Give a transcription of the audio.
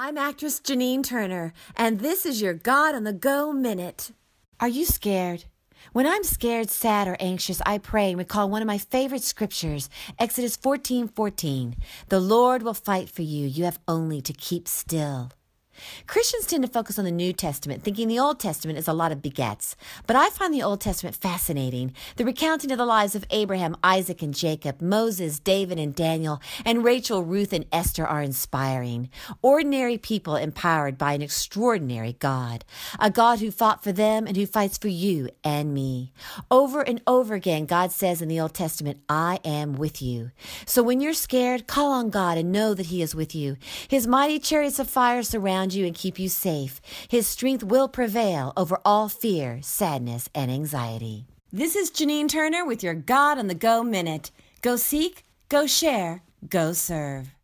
I'm actress Janine Turner, and this is your God on the Go Minute. Are you scared? When I'm scared, sad, or anxious, I pray and recall one of my favorite scriptures, Exodus 14 14. The Lord will fight for you. You have only to keep still. Christians tend to focus on the New Testament, thinking the Old Testament is a lot of begets. But I find the Old Testament fascinating. The recounting of the lives of Abraham, Isaac, and Jacob, Moses, David, and Daniel, and Rachel, Ruth, and Esther are inspiring. Ordinary people empowered by an extraordinary God. A God who fought for them and who fights for you and me. Over and over again, God says in the Old Testament, I am with you. So when you're scared, call on God and know that He is with you. His mighty chariots of fire surround you and keep you safe. His strength will prevail over all fear, sadness, and anxiety. This is Janine Turner with your God on the Go Minute. Go seek, go share, go serve.